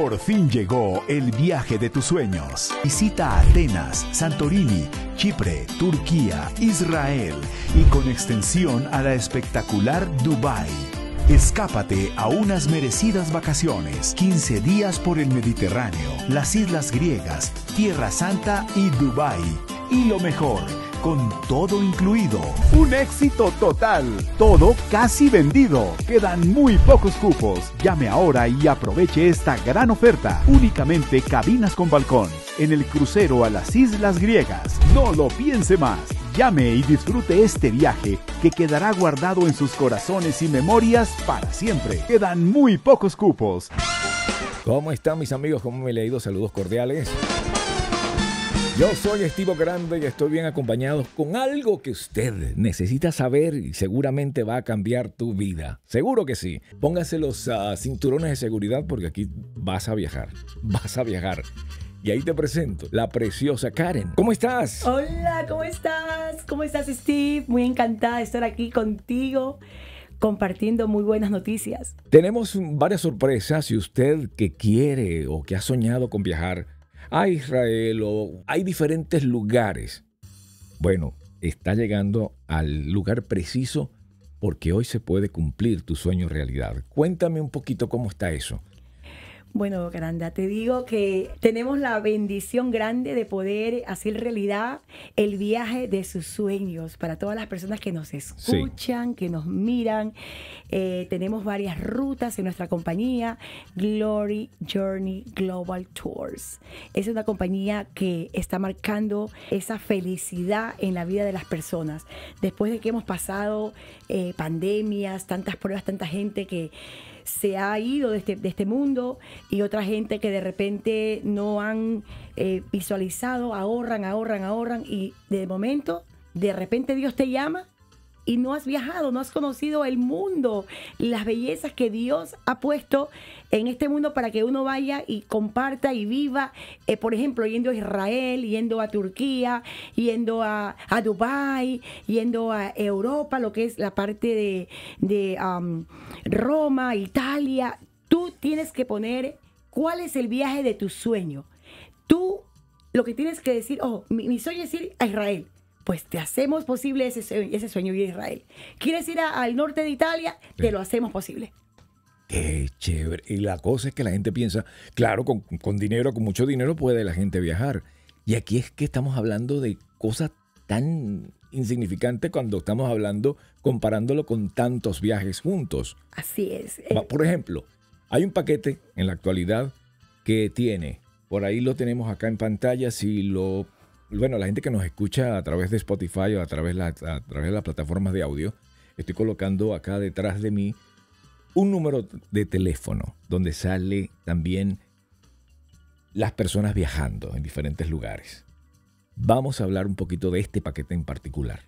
Por fin llegó el viaje de tus sueños. Visita Atenas, Santorini, Chipre, Turquía, Israel y con extensión a la espectacular Dubai. Escápate a unas merecidas vacaciones, 15 días por el Mediterráneo, las islas griegas, Tierra Santa y Dubai. Y lo mejor, con todo incluido. Un éxito total. Todo casi vendido. Quedan muy pocos cupos. Llame ahora y aproveche esta gran oferta. Únicamente cabinas con balcón. En el crucero a las Islas Griegas. No lo piense más. Llame y disfrute este viaje que quedará guardado en sus corazones y memorias para siempre. Quedan muy pocos cupos. ¿Cómo están mis amigos? ¿Cómo me he leído? Saludos cordiales. Yo soy Estivo Grande y estoy bien acompañado con algo que usted necesita saber y seguramente va a cambiar tu vida. Seguro que sí. Póngase los ah, cinturones de seguridad porque aquí vas a viajar. Vas a viajar. Y ahí te presento la preciosa Karen. ¿Cómo estás? Hola, ¿cómo estás? ¿Cómo estás, Steve? Muy encantada de estar aquí contigo compartiendo muy buenas noticias. Tenemos varias sorpresas si usted que quiere o que ha soñado con viajar a Israel o hay diferentes lugares. Bueno, está llegando al lugar preciso porque hoy se puede cumplir tu sueño realidad. Cuéntame un poquito cómo está eso. Bueno, Granda, te digo que tenemos la bendición grande de poder hacer realidad el viaje de sus sueños para todas las personas que nos escuchan, que nos miran. Eh, tenemos varias rutas en nuestra compañía, Glory Journey Global Tours. Es una compañía que está marcando esa felicidad en la vida de las personas. Después de que hemos pasado eh, pandemias, tantas pruebas, tanta gente que se ha ido de este, de este mundo y otra gente que de repente no han eh, visualizado, ahorran, ahorran, ahorran y de momento, de repente Dios te llama y no has viajado, no has conocido el mundo, las bellezas que Dios ha puesto en este mundo para que uno vaya y comparta y viva, eh, por ejemplo, yendo a Israel, yendo a Turquía, yendo a, a Dubái, yendo a Europa, lo que es la parte de, um, Roma, Italia. Tú tienes que poner cuál es el viaje de tu sueño. Tú lo que tienes que decir, oh, mi sueño es ir a Israel pues te hacemos posible ese sueño, ese sueño de Israel. ¿Quieres ir al norte de Italia? Te lo hacemos posible. Qué chévere. Y la cosa es que la gente piensa, claro, con, dinero, con mucho dinero puede la gente viajar. Y aquí es que estamos hablando de cosas tan insignificantes cuando estamos hablando, comparándolo con tantos viajes juntos. Así es. Por ejemplo, hay un paquete en la actualidad que tiene, por ahí lo tenemos acá en pantalla, si lo bueno, la gente que nos escucha a través de Spotify o a través, a través de las plataformas de audio, estoy colocando acá detrás de mí un número de teléfono donde sale también las personas viajando en diferentes lugares. Vamos a hablar un poquito de este paquete en particular.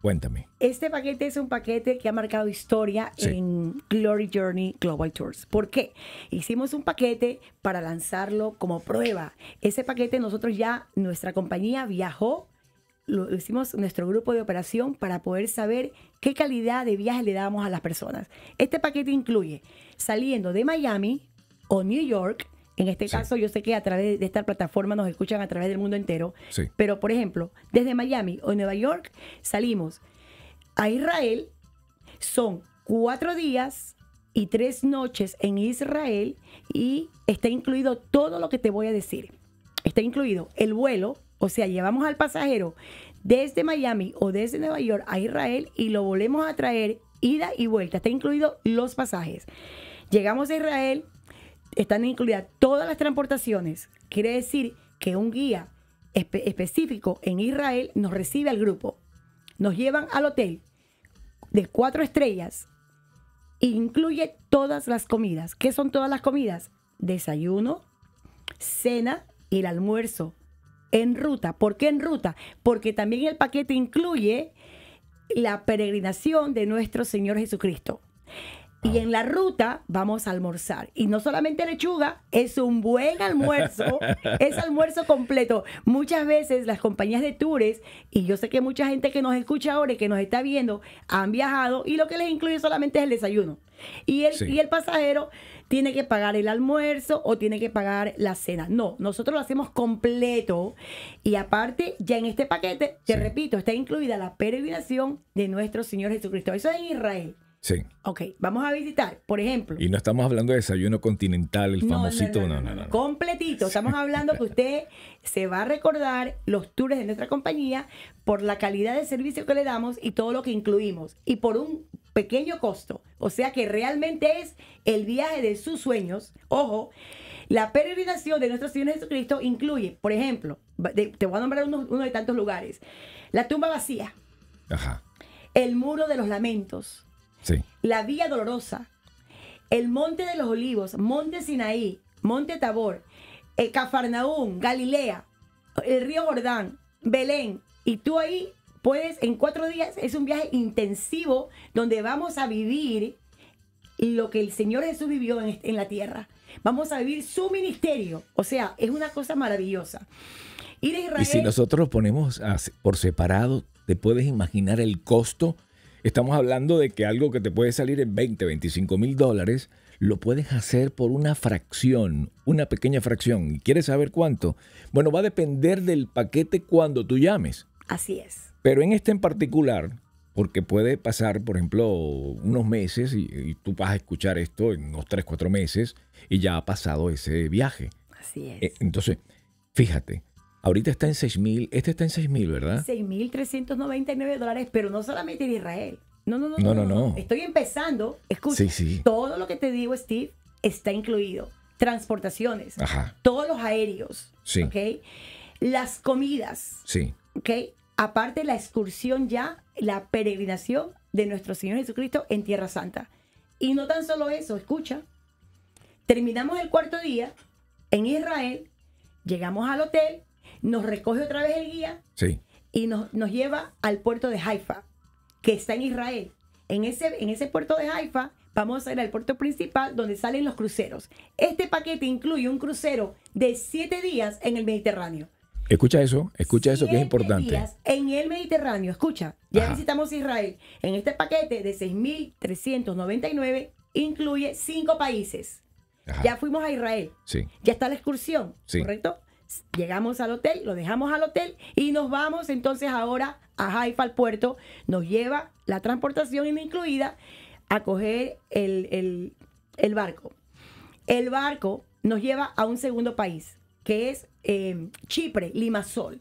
Cuéntame. Este paquete es un paquete que ha marcado historia en Glory Journey Global Tours. ¿Por qué? Hicimos un paquete para lanzarlo como prueba. Ese paquete nosotros ya, nuestra compañía viajó, lo hicimos nuestro grupo de operación para poder saber qué calidad de viaje le damos a las personas. Este paquete incluye saliendo de Miami o New York, en este caso, yo sé que a través de esta plataforma nos escuchan a través del mundo entero. Pero, por ejemplo, desde Miami o Nueva York salimos a Israel. Son cuatro días y tres noches en Israel y está incluido todo lo que te voy a decir. Está incluido el vuelo, o sea, llevamos al pasajero desde Miami o desde Nueva York a Israel y lo volvemos a traer ida y vuelta. Está incluido los pasajes. Llegamos a Israel, están incluidas todas las transportaciones. Quiere decir que un guía específico en Israel nos recibe al grupo. Nos llevan al hotel de cuatro estrellas. incluye todas las comidas. ¿Qué son todas las comidas? Desayuno, cena y el almuerzo en ruta. ¿Por qué en ruta? Porque también el paquete incluye la peregrinación de nuestro Señor Jesucristo. Y en la ruta vamos a almorzar. Y no solamente lechuga, es un buen almuerzo, es almuerzo completo. Muchas veces las compañías de tours, y yo sé que mucha gente que nos escucha ahora y que nos está viendo, han viajado y lo que les incluye solamente es el desayuno. Y el, Sí. y el pasajero tiene que pagar el almuerzo o tiene que pagar la cena. No, nosotros lo hacemos completo. Y aparte, ya en este paquete, te Sí. repito, está incluida la peregrinación de nuestro Señor Jesucristo. Eso es en Israel. Sí. Ok, vamos a visitar, por ejemplo. Y no estamos hablando de desayuno continental, el No, famosito. No, no, no. no. Completito. Estamos hablando que usted se va a recordar los tours de nuestra compañía por la calidad de servicio que le damos y todo lo que incluimos. Y por un pequeño costo. O sea que realmente es el viaje de sus sueños. Ojo, la peregrinación de nuestro Señor Jesucristo incluye, por ejemplo, te voy a nombrar uno, uno de tantos lugares. La tumba vacía, Ajá. el muro de los lamentos, Sí. la Vía Dolorosa, el Monte de los Olivos, Monte Sinaí, Monte Tabor, el Cafarnaún, Galilea, el río Jordán, Belén. Y tú ahí puedes, en cuatro días, es un viaje intensivo donde vamos a vivir lo que el Señor Jesús vivió en, en la tierra. Vamos a vivir su ministerio. O sea, es una cosa maravillosa. Ir a Israel. Y si nosotros lo ponemos por separado, ¿te puedes imaginar el costo? Estamos hablando de que algo que te puede salir en 20, 25 mil dólares, lo puedes hacer por una fracción, una pequeña fracción. ¿Y quieres saber cuánto? Bueno, va a depender del paquete cuando tú llames. Así es. Pero en este en particular, porque puede pasar, por ejemplo, unos meses y, y tú vas a escuchar esto en unos 3, 4 meses y ya ha pasado ese viaje. Así es. Eh, Entonces, fíjate, ahorita está en 6 mil, este está en 6 mil, ¿verdad? 6.399 dólares, pero no solamente en Israel. No, no, no, No, no, no. Estoy empezando. Escucha, Sí, sí. todo lo que te digo, Steve, está incluido. Transportaciones, Ajá, todos los aéreos, Sí. ¿ok? Las comidas, sí, ¿ok? Aparte la excursión ya, la peregrinación de nuestro Señor Jesucristo en Tierra Santa. Y no tan solo eso, escucha. Terminamos el cuarto día en Israel, llegamos al hotel, nos recoge otra vez el guía sí. y nos, nos lleva al puerto de Haifa, que está en Israel. En ese, en ese puerto de Haifa vamos a ir al puerto principal donde salen los cruceros. Este paquete incluye un crucero de siete días en el Mediterráneo. Escucha eso, escucha eso que es Siete importante. días en el Mediterráneo. Escucha, ya Ajá. visitamos Israel. En este paquete de 6.399 incluye cinco países. Ajá, Ya fuimos a Israel. Sí, Ya está la excursión, Sí. ¿correcto? Llegamos al hotel, lo dejamos al hotel y nos vamos entonces ahora a Haifa, al puerto. Nos lleva la transportación incluida a coger el, el- el barco. El barco nos lleva a un segundo país, que es eh, Chipre, Limassol.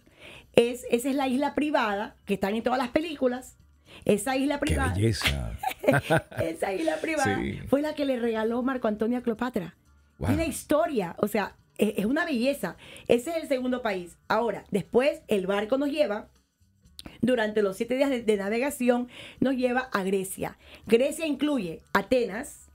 Es, esa es la isla privada que están en todas las películas. Esa isla qué privada. belleza. Esa isla privada Sí. fue la que le regaló Marco Antonio a Cleopatra. Wow. Tiene historia, o sea, es una belleza. Ese es el segundo país. Ahora, después el barco nos lleva, durante los siete días de, de navegación, nos lleva a Grecia. Grecia incluye Atenas,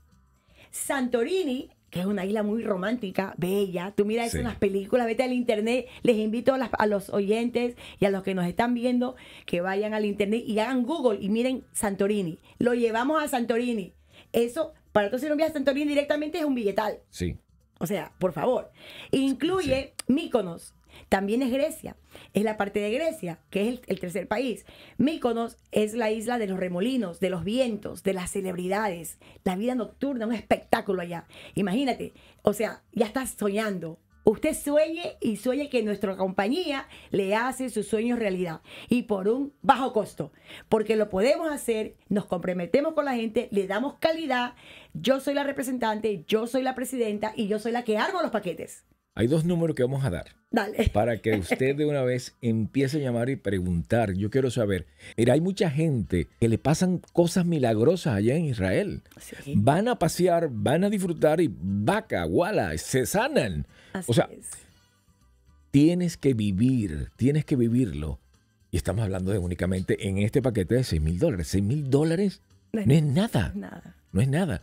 Santorini, que es una isla muy romántica, bella. Tú miras eso Sí. en las películas, vete al internet. Les invito a, las- a los oyentes y a los que nos están viendo que vayan al internet y hagan Google y miren Santorini. Lo llevamos a Santorini. Eso, para tú hacer un viaje a Santorini directamente es un billetal. Sí, O sea, por favor. Incluye Míconos. También es Grecia. Es la parte de Grecia, que es el, el tercer país. Míconos es la isla de los remolinos, de los vientos, de las celebridades, la vida nocturna, un espectáculo allá. Imagínate, o sea, ya estás soñando. Usted sueñe y sueñe que nuestra compañía le hace sus sueños realidad y por un bajo costo, porque lo podemos hacer, nos comprometemos con la gente, le damos calidad. Yo soy la representante, yo soy la presidenta y yo soy la que armo los paquetes. hay dos números que vamos a dar. Dale. para que usted de una vez empiece a llamar y preguntar. Yo quiero saber. Mira, hay mucha gente que le pasan cosas milagrosas allá en Israel. Sí. Van a pasear, van a disfrutar y vaca, wala, se sanan. Así o sea, es. tienes que vivir, tienes que vivirlo. Y estamos hablando de únicamente en este paquete de 6 mil dólares. 6 mil dólares No es no es nada. Nada. No es nada.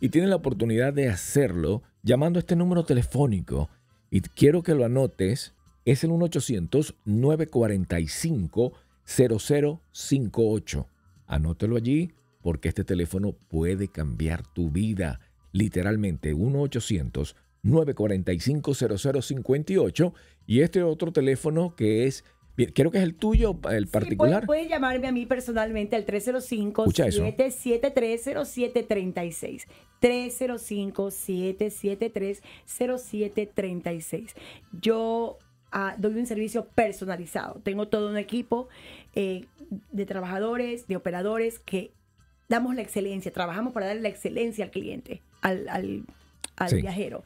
Y tienes la oportunidad de hacerlo llamando a este número telefónico. Y quiero que lo anotes. Es el 1-800-945-0058. Anótelo allí. porque este teléfono puede cambiar tu vida. Literalmente 1-800-945-0058 y este otro teléfono que es Creo que es el tuyo, el particular. Sí, puedes, llamarme a mí personalmente al 305-773-0736. 305-773-0736. Yo ah, doy un servicio personalizado. Tengo todo un equipo eh, de trabajadores, de operadores que damos la excelencia. Trabajamos para darle la excelencia al cliente, al, viajero.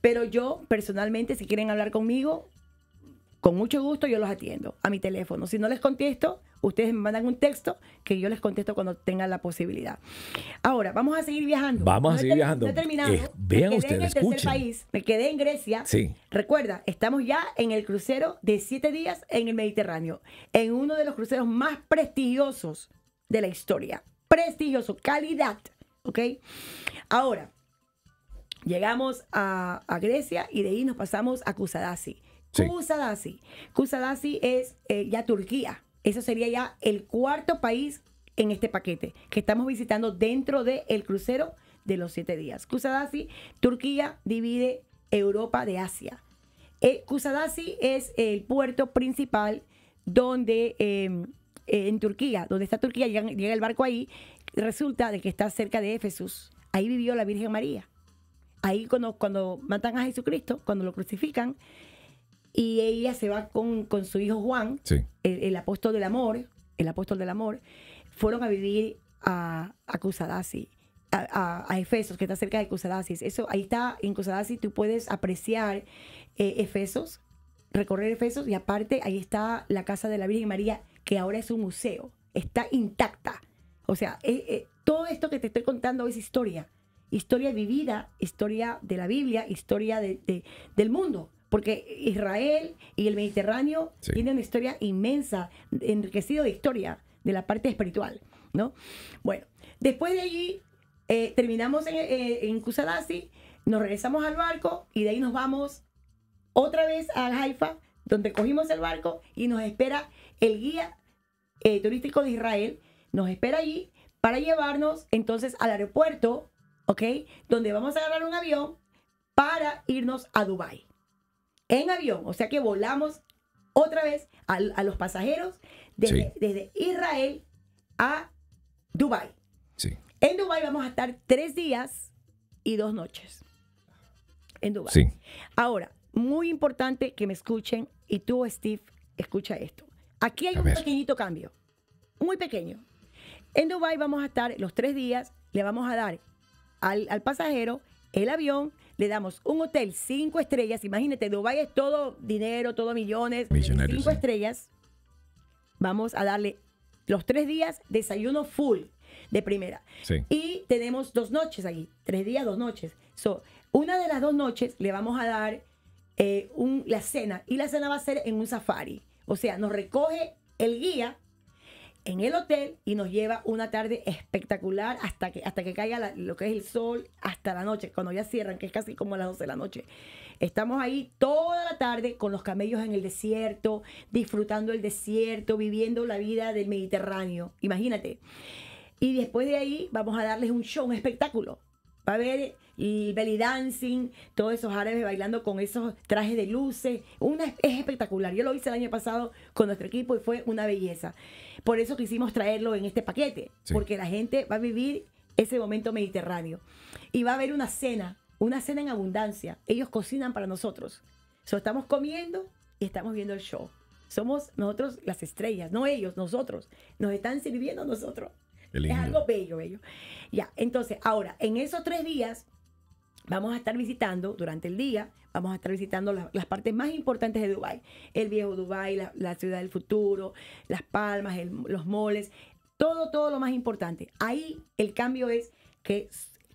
Pero yo personalmente, si quieren hablar conmigo, con mucho gusto yo los atiendo a mi teléfono. Si no les contesto, ustedes me mandan un texto que yo les contesto cuando tengan la posibilidad. Ahora, vamos a seguir viajando. Vamos a seguir viajando. Eh, vean ustedes, en el tercer país, me quedé en Grecia. Sí. Recuerda, estamos ya en el crucero de siete días en el Mediterráneo, en uno de los cruceros más prestigiosos de la historia. Prestigioso, calidad, ¿ok? Ahora, llegamos a, a Grecia y de ahí nos pasamos a Kusadasi. Kusadasi. Kusadasi es eh, ya Turquía. Eso sería ya el cuarto país en este paquete que estamos visitando dentro del crucero de los siete días. Kusadasi, Turquía divide Europa de Asia. Eh, Kusadasi es el puerto principal donde em, en Turquía, donde está Turquía, llega, llega, el barco ahí, resulta de que está cerca de Éfesus. Ahí vivió la Virgen María. Ahí cuando, cuando matan a Jesucristo, cuando lo crucifican, y ella se va con, su hijo Juan, el, apóstol del amor, el apóstol del amor, fueron a vivir a, a Kusadasi, a, a, Efesos, que está cerca de Kusadasi. Eso, ahí está, en Kusadasi tú puedes apreciar eh, Efesos, recorrer Efesos, y aparte ahí está la casa de la Virgen María, que ahora es un museo, está intacta. O sea, eh, eh, todo esto que te estoy contando es historia, historia vivida, historia de la Biblia, historia de, del mundo. Porque Israel y el Mediterráneo tienen una historia inmensa, enriquecido de historia, de la parte espiritual, ¿no? Bueno, después de allí eh, terminamos en, eh, en Kusadasi, nos regresamos al barco y de ahí nos vamos otra vez a Haifa, donde cogimos el barco y nos espera el guía eh, turístico de Israel, nos espera allí para llevarnos entonces al aeropuerto, ¿ok? Donde vamos a agarrar un avión para irnos a Dubái en avión. O sea que volamos otra vez a, los pasajeros desde, Israel a Dubai. Sí. En Dubai vamos a estar tres días y dos noches. En Dubai. Sí. Ahora, muy importante que me escuchen y tú, Steve, escucha esto. Aquí hay un pequeñito cambio, muy pequeño. En Dubai vamos a estar los tres días, le vamos a dar al, al pasajero el avión le damos un hotel cinco estrellas. Imagínate, Dubái es todo dinero, todo millones. cinco estrellas. Vamos a darle los tres días desayuno full de primera. Y tenemos dos noches ahí, tres días, dos noches. So, una de las dos noches le vamos a dar eh, un, la cena y la cena va a ser en un safari. O sea, nos recoge el guía en el hotel y nos lleva una tarde espectacular hasta que, hasta que caiga lo que es el sol, hasta la noche, cuando ya cierran, que es casi como las 12 de la noche. Estamos ahí toda la tarde con los camellos en el desierto, disfrutando el desierto, viviendo la vida del Mediterráneo. Imagínate. Y después de ahí vamos a darles un show, un espectáculo. Va a haber el belly dancing, todos esos árabes bailando con esos trajes de luces. Una, es espectacular. Yo lo hice el año pasado con nuestro equipo y fue una belleza. Por eso quisimos traerlo en este paquete, porque la gente va a vivir ese momento mediterráneo. Y va a haber una cena, una cena en abundancia. Ellos cocinan para nosotros. So, estamos comiendo y estamos viendo el show. Somos nosotros las estrellas, no ellos, nosotros. Nos están sirviendo nosotros. Es algo bello, bello. Ya, entonces, ahora, en esos tres días, vamos a estar visitando durante el día, vamos a estar visitando las partes más importantes de Dubái. El viejo Dubái, la, ciudad del futuro, las palmas, los moles, todo, todo lo más importante. Ahí el cambio es que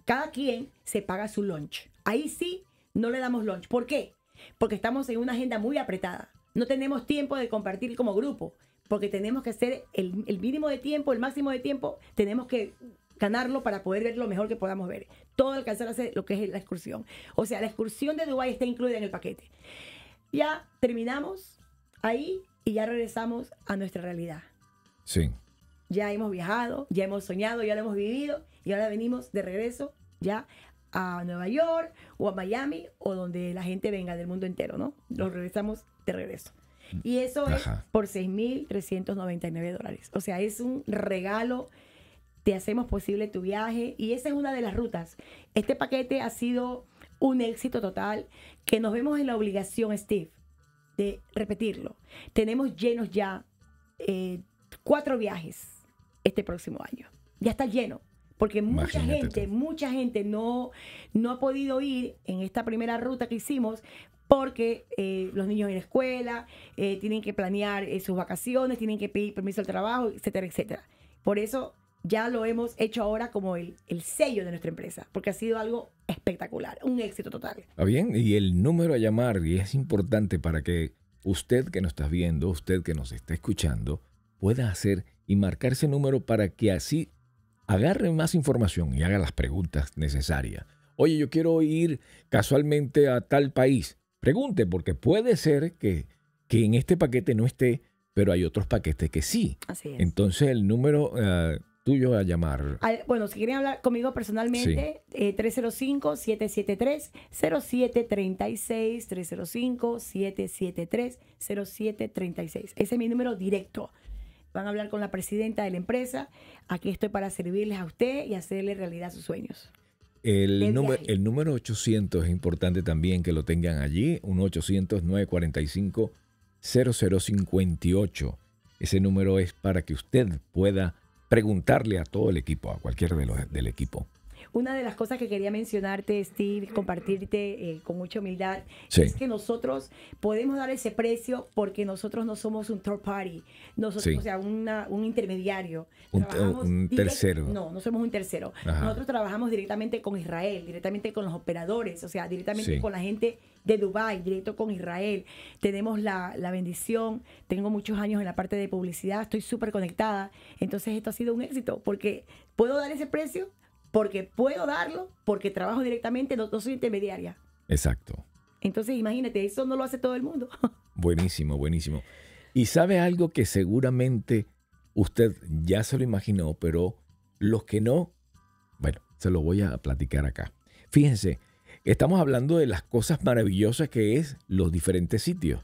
cada quien se paga su lunch. Ahí sí no le damos lunch. ¿Por qué? Porque estamos en una agenda muy apretada. No tenemos tiempo de compartir como grupo porque tenemos que hacer el, mínimo de tiempo, el máximo de tiempo, tenemos que ganarlo para poder ver lo mejor que podamos ver. Todo alcanzar a hacer lo que es la excursión. O sea, la excursión de Dubái está incluida en el paquete. Ya terminamos ahí y ya regresamos a nuestra realidad. Sí. ya hemos viajado, ya hemos soñado, ya lo hemos vivido y ahora venimos de regreso ya a Nueva York o a Miami o donde la gente venga del mundo entero, ¿no? Los regresamos de regreso. Y eso es por 6.399 dólares. O sea, es un regalo. Te hacemos posible tu viaje y esa es una de las rutas. Este paquete ha sido un éxito total que nos vemos en la obligación, Steve, de repetirlo. Tenemos llenos ya eh, cuatro viajes este próximo año. Ya está lleno. Porque mucha Imagínate gente, tú. mucha gente no, no ha podido ir en esta primera ruta que hicimos porque eh, los niños en la escuela eh, tienen que planear eh, sus vacaciones, tienen que pedir permiso al trabajo, etcétera, etcétera. Por eso ya lo hemos hecho ahora como el, el sello de nuestra empresa, porque ha sido algo espectacular, un éxito total. ¿Está bien? Y el número a llamar, y es importante para que usted que nos está viendo, usted que nos está escuchando, pueda hacer y marcar ese número para que así agarre más información y haga las preguntas necesarias. Oye, yo quiero ir casualmente a tal país. Pregunte, porque puede ser que, que en este paquete no esté, pero hay otros paquetes que sí. Así es. Entonces el número eh, tuyo a llamar. Al- Bueno, si quieren hablar conmigo personalmente, eh, 305-773-0736, 305-773-0736. Ese es mi número directo. Van a hablar con la presidenta de la empresa. Aquí estoy para servirles a usted y hacerle realidad sus sueños. El, número, el número 800 es importante también que lo tengan allí, un 800-945-0058. Ese número es para que usted pueda preguntarle a todo el equipo, a cualquiera de los del equipo. Una de las cosas que quería mencionarte, Steve, compartirte eh, con mucha humildad, Sí. es que nosotros podemos dar ese precio porque nosotros no somos un third party, nosotros, Sí. o sea, una- un intermediario. Un- un tercero. No, no somos un tercero. Ajá. Nosotros trabajamos directamente con Israel, directamente con los operadores, o sea, directamente Sí. con la gente de Dubai, directo con Israel. Tenemos la, la bendición, tengo muchos años en la parte de publicidad, estoy súper conectada. Entonces esto ha sido un éxito porque puedo dar ese precio, porque puedo darlo, porque trabajo directamente, no, no soy intermediaria. Exacto. Entonces imagínate, eso no lo hace todo el mundo. Buenísimo, buenísimo. Y sabe algo que seguramente usted ya se lo imaginó, pero los que no, bueno, se lo voy a platicar acá. Fíjense, estamos hablando de las cosas maravillosas que es los diferentes sitios.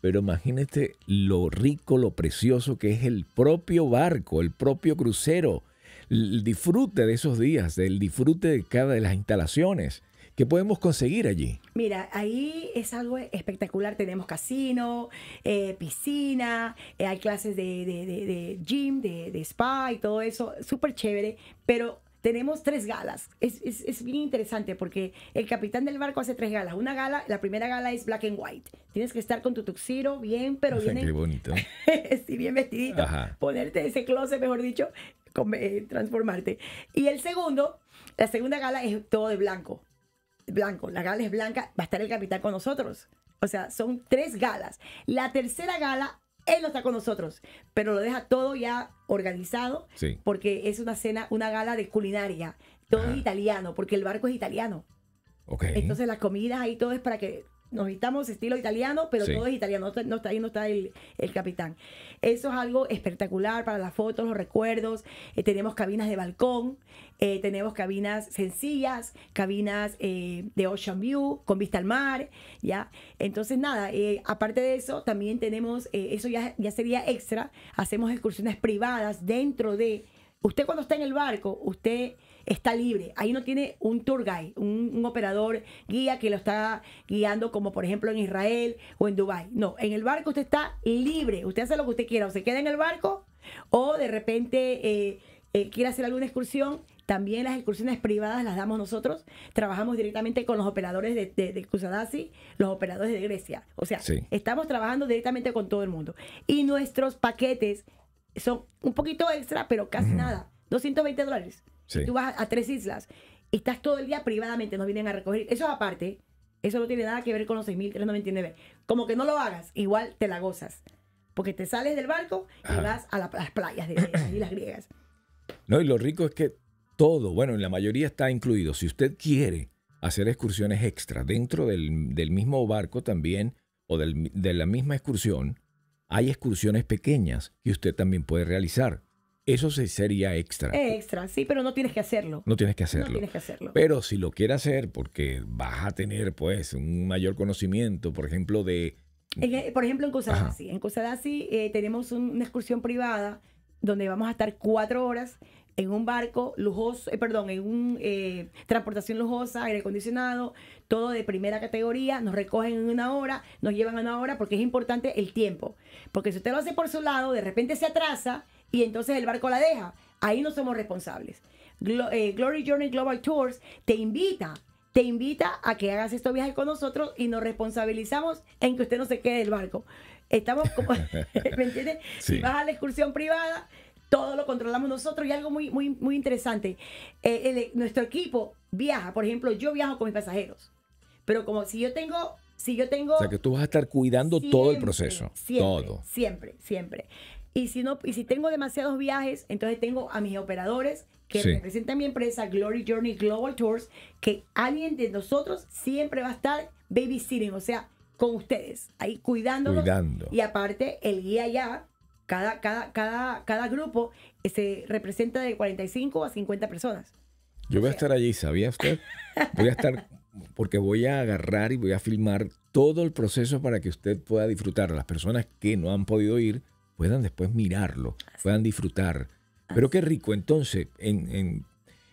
Pero imagínate lo rico, lo precioso que es el propio barco, el propio crucero, el disfrute de esos días, el disfrute de cada de las instalaciones que podemos conseguir allí. Mira, ahí es algo espectacular. Tenemos casino, eh, piscina, eh, hay clases de, de- de- de gym, de spa y todo eso. Súper chévere. Pero tenemos tres galas. Es, es- es bien interesante porque el capitán del barco hace tres galas. Una gala, la primera gala es black and white. Tienes que estar con tu tuxiro bien, pero Qué bien, bonito. sí, bien vestidito. Ajá. Ponerte ese closet, mejor dicho, con- eh, transformarte. Y el segundo, la segunda gala es todo de blanco blanco, la gala es blanca, va a estar el capitán con nosotros. O sea, son tres galas. La tercera gala, él no está con nosotros, pero lo deja todo ya organizado Sí. porque es una cena, una gala de culinaria. Todo Ajá. es italiano, porque el barco es italiano. Entonces las comidas ahí todo es para que nos vistamos estilo italiano, pero Sí. todo es italiano, no está, no está ahí, no está el, el capitán. Eso es algo espectacular para las fotos, los recuerdos. Eh, tenemos cabinas de balcón, eh, tenemos cabinas sencillas, cabinas eh, de Ocean View, con vista al mar, ¿ya? Entonces, nada, aparte de eso, también tenemos, eso ya, ya sería extra, hacemos excursiones privadas dentro de... Usted cuando está en el barco, usted está libre. Ahí no tiene un tour guide, un, un operador guía que lo está guiando, como por ejemplo en Israel o en Dubai. No, en el barco usted está libre. Usted hace lo que usted quiera. O se queda en el barco o de repente eh, eh, quiere hacer alguna excursión. También las excursiones privadas las damos nosotros. Trabajamos directamente con los operadores de, de, de Kusadasi, los operadores de Grecia. O sea, Sí. estamos trabajando directamente con todo el mundo. Y nuestros paquetes son un poquito extra, pero casi nada. 220 dólares. Sí. Tú vas a tres islas estás todo el día privadamente, nos vienen a recoger. Eso aparte, eso no tiene nada que ver con los 6.399. Como que no lo hagas, igual te la gozas. Porque te sales del barco y Ajá. vas a, la- a las playas de, las islas griegas. No, y lo rico es que todo, bueno, en la mayoría está incluido. Si usted quiere hacer excursiones extra dentro del, del mismo barco también, o del de la misma excursión, hay excursiones pequeñas que usted también puede realizar. Eso sería extra. Extra, sí, pero no tienes que hacerlo. No tienes que hacerlo. No tienes que hacerlo. Pero si lo quieres hacer porque vas a tener pues un mayor conocimiento, por ejemplo, de... En- por ejemplo, en Cusadasi. En Cusadasi eh, tenemos un- una excursión privada donde vamos a estar cuatro horas en un barco lujoso, eh, perdón, en un eh, transportación lujosa, aire acondicionado, todo de primera categoría, nos recogen en una hora, nos llevan a una hora porque es importante el tiempo. Porque si usted lo hace por su lado, de repente se atrasa y entonces el barco la deja. Ahí no somos responsables. Glo- eh, Glory Journey Global Tours te invita te invita a que hagas estos viajes con nosotros y nos responsabilizamos en que usted no se quede del barco. Estamos como, ¿me entiendes? Sí. Si vas a la excursión privada, todo lo controlamos nosotros y algo muy, muy, muy interesante. eh, el- nuestro equipo viaja, por ejemplo, yo viajo con mis pasajeros, pero como si yo tengo, si yo tengo O sea, que tú vas a estar cuidando todo el proceso. Siempre, todo. Siempre, siempre. Y si no, y si tengo demasiados viajes, entonces tengo a mis operadores que Sí. representan mi empresa Glory Journey Global Tours, que alguien de nosotros siempre va a estar babysitting, o sea, con ustedes, ahí cuidándolos. Cuidando. Y aparte, el guía ya, cada, cada, cada, cada grupo eh, se representa de 45 a 50 personas. Yo voy a estar allí, ¿sabía usted? Voy a estar, porque voy a agarrar y voy a filmar todo el proceso para que usted pueda disfrutar. Las personas que no han podido ir puedan después mirarlo, puedan disfrutar. Pero qué rico. Entonces, en, en,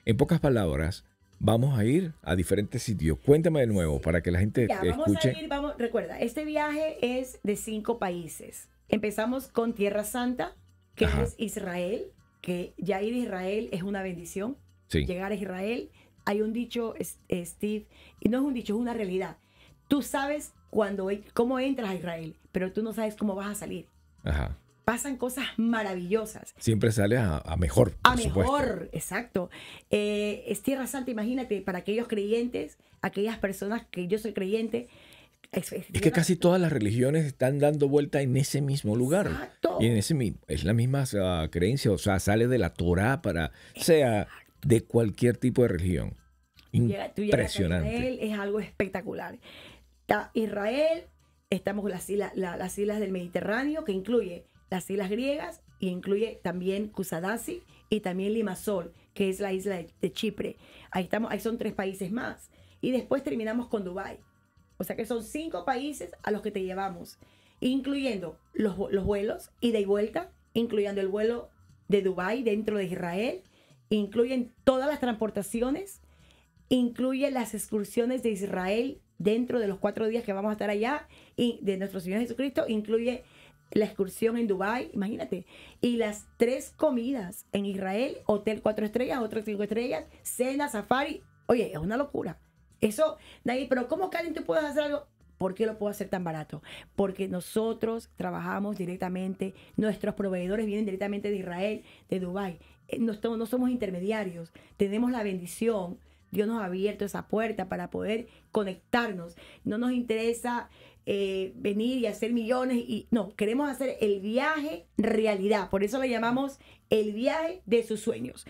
en pocas palabras, vamos a ir a diferentes sitios. Cuéntame de nuevo para que la gente Ya, vamos escuche. a ir, vamos, recuerda, este viaje es de cinco países. Empezamos con Tierra Santa, que Ajá. es Israel, que ya ir a Israel es una bendición. Sí. Llegar a Israel, hay un dicho, Steve, y no es un dicho, es una realidad. Tú sabes cuando, cómo entras a Israel, pero tú no sabes cómo vas a salir. Ajá. Pasan cosas maravillosas. Siempre sale a, a mejor, A supuesto. mejor, exacto. Eh, es Tierra Santa, imagínate, para aquellos creyentes, aquellas personas que yo soy creyente. Es, es Es que casi todas las religiones están dando vuelta en ese mismo lugar. Exacto. Y en ese mi- es la misma ah, creencia, o sea, sale de la Torah para, sea de cualquier tipo de religión. Tú Impresionante. Israel, es algo espectacular. Está Israel, estamos las islas, la- las islas del Mediterráneo, que incluye las islas griegas y incluye también Kusadasi y también Limassol, que es la isla de, Chipre. Ahí estamos, ahí son tres países más. Y después terminamos con Dubái. O sea que son cinco países a los que te llevamos, incluyendo los, los vuelos ida y vuelta, incluyendo el vuelo de Dubái dentro de Israel, incluyen todas las transportaciones, incluye las excursiones de Israel dentro de los cuatro días que vamos a estar allá y de nuestro Señor Jesucristo, incluye la excursión en Dubái, imagínate, y las tres comidas en Israel, hotel cuatro estrellas, otro cinco estrellas, cena, safari, oye, es una locura. Eso, nadie, pero ¿cómo Karen tú puedes hacer algo? ¿Por qué lo puedo hacer tan barato? Porque nosotros trabajamos directamente, nuestros proveedores vienen directamente de Israel, de Dubái. Eh, No, no somos intermediarios, tenemos la bendición. Dios nos ha abierto esa puerta para poder conectarnos. No nos interesa eh, venir y hacer millones y no, queremos hacer el viaje realidad. Por eso le llamamos el viaje de sus sueños.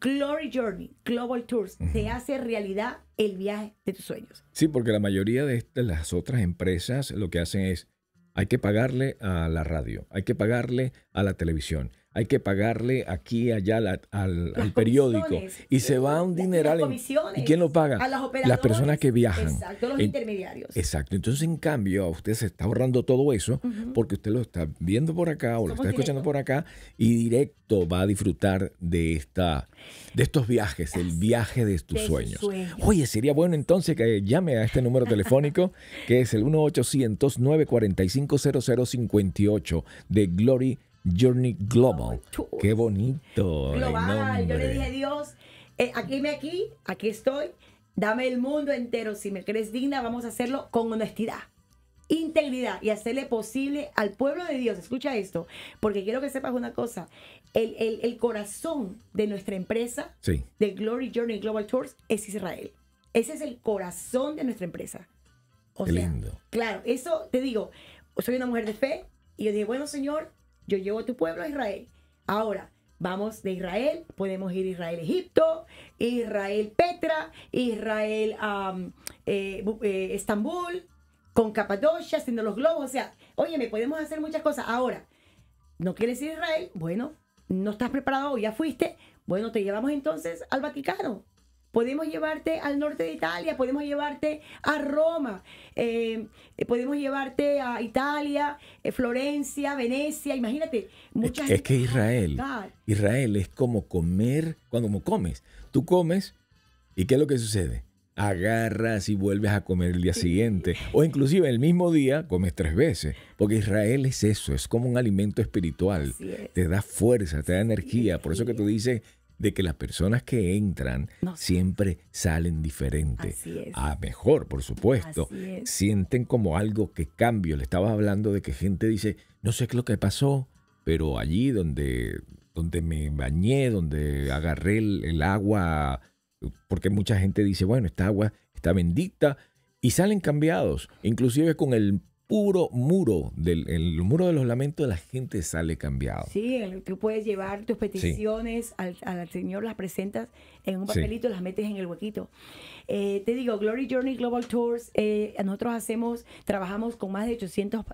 Glory Journey, Global Tours, te hace realidad el viaje de tus sueños. Sí, porque la mayoría de estas, las otras empresas lo que hacen es, hay que pagarle a la radio, hay que pagarle a la televisión, hay que pagarle aquí, allá, la- al, al Las periódico. Y se va un las- dineral. las en- ¿Y quién lo paga? A Las operadores. personas que viajan. Exacto, los intermediarios. Exacto. Entonces, en cambio, usted se está ahorrando todo eso porque usted lo está viendo por acá o lo está escuchando directo. por acá y directo va a disfrutar de esta de estos viajes, el viaje de tus de sueños. sueños. Oye, sería bueno entonces que llame a este número telefónico que es el 1-800-945-0058 de Glory Journey Global. Qué bonito. global. Yo le dije Dios, eh, aquí me aquí, aquí estoy, dame el mundo entero. Si me crees digna, vamos a hacerlo con honestidad, integridad y hacerle posible al pueblo de Dios. Escucha esto, porque quiero que sepas una cosa. El, el- el corazón de nuestra empresa, Sí. de Glory Journey Global Tours, es Israel. Ese es el corazón de nuestra empresa. O Qué sea, lindo. Claro, eso te digo, soy una mujer de fe y yo dije, bueno, Señor, yo llevo tu pueblo a Israel. Ahora, vamos de Israel, podemos ir a Israel, Egipto, Israel, Petra, Israel, am, eh, eh, Estambul, con Capadocia, haciendo los globos. O sea, oye, me podemos hacer muchas cosas. Ahora, ¿no quieres ir a Israel? Bueno, no estás preparado ya fuiste, bueno, te llevamos entonces al Vaticano. Podemos llevarte al norte de Italia, podemos llevarte a Roma, eh, podemos llevarte a Italia, eh, Florencia, Venecia, imagínate. Mucha es, es que Israel, Israel es como comer cuando comes. Tú comes y ¿qué es lo que sucede? agarras y vuelves a comer el día siguiente. O inclusive el mismo día comes tres veces. Porque Israel es eso, es como un alimento espiritual. Te da fuerza, te da energía. Por eso que tú dices de que las personas que entran siempre salen diferentes. A mejor, por supuesto. Sienten como algo que cambio. Le estabas hablando de que gente dice, no sé qué es lo que pasó, pero allí donde, donde me bañé, donde agarré el agua porque mucha gente dice, bueno, esta agua está bendita y salen cambiados, inclusive con el puro muro, del el muro de los lamentos, la gente sale cambiado. Sí, tú puedes llevar tus peticiones al, Señor, las presentas en un papelito, las metes en el huequito. Eh, te digo, Glory Journey Global Tours, eh, nosotros hacemos, trabajamos con más de 800,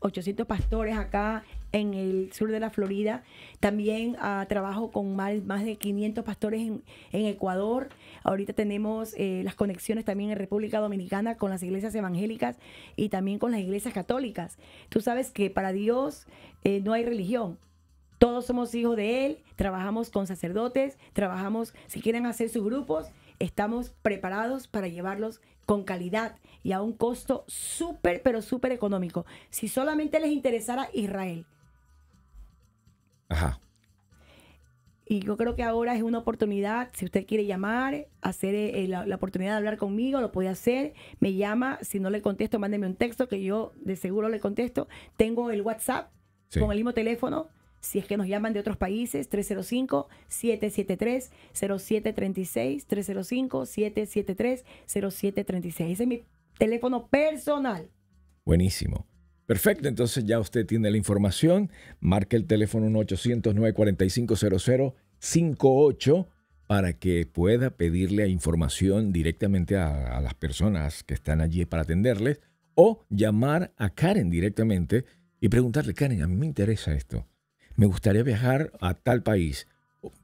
800 pastores acá en el sur de la Florida. También ah, trabajo con más, más, de 500 pastores en, Ecuador. Ahorita tenemos eh, las conexiones también en República Dominicana con las iglesias evangélicas y también con las iglesias católicas. Tú sabes que para Dios eh, no hay religión. Todos somos hijos de Él, trabajamos con sacerdotes, trabajamos, si quieren hacer sus grupos, estamos preparados para llevarlos con calidad y a un costo súper, pero súper económico. Si solamente les interesara Israel, Ajá. Y yo creo que ahora es una oportunidad, si usted quiere llamar, hacer eh, la, oportunidad de hablar conmigo, lo puede hacer. Me llama, si no le contesto, mándeme un texto que yo de seguro le contesto. Tengo el WhatsApp con el mismo teléfono. Si es que nos llaman de otros países, 305-773-0736, 305-773-0736. Ese es mi teléfono personal. Buenísimo. Perfecto, entonces ya usted tiene la información. Marque el teléfono 1-800-945-0058 para que pueda pedirle información directamente a, las personas que están allí para atenderles o llamar a Karen directamente y preguntarle, Karen, a mí me interesa esto. Me gustaría viajar a tal país.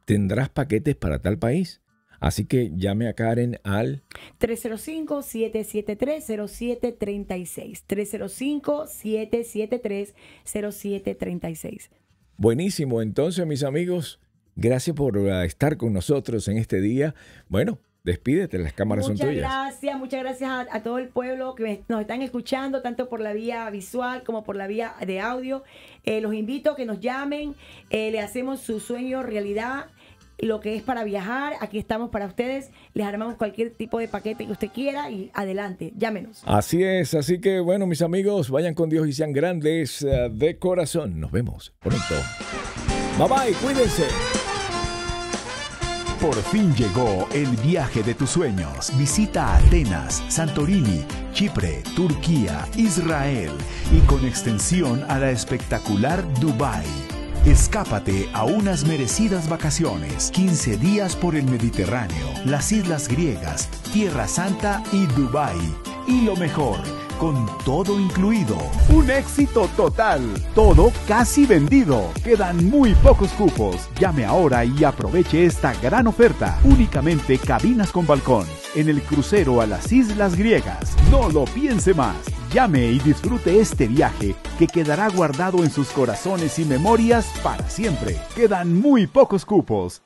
¿Tendrás paquetes para tal país? Así que llame a Karen al 305-773-0736. 305-773-0736. Buenísimo. Entonces, mis amigos, gracias por uh, estar con nosotros en este día. Bueno, Despídete, las cámaras son tuyas. Muchas gracias, muchas gracias a, todo el pueblo que nos están escuchando, tanto por la vía visual como por la vía de audio. Eh, los invito a que nos llamen, eh, le hacemos su sueño realidad lo que es para viajar. Aquí estamos para ustedes. Les armamos cualquier tipo de paquete que usted quiera y adelante, llámenos. Así es, así que bueno, mis amigos, vayan con Dios y sean grandes eh, de corazón. Nos vemos pronto. Bye bye, cuídense. Por fin llegó el viaje de tus sueños. Visita Atenas, Santorini, Chipre, Turquía, Israel y con extensión a la espectacular Dubai. Escápate a unas merecidas vacaciones, 15 días por el Mediterráneo, las islas griegas, Tierra Santa y Dubái. Y lo mejor, con todo incluido. Un éxito total. Todo casi vendido. Quedan muy pocos cupos. Llame ahora y aproveche esta gran oferta. Únicamente cabinas con balcón. En el crucero a las islas griegas. No lo piense más. Llame y disfrute este viaje que quedará guardado en sus corazones y memorias para siempre. Quedan muy pocos cupos.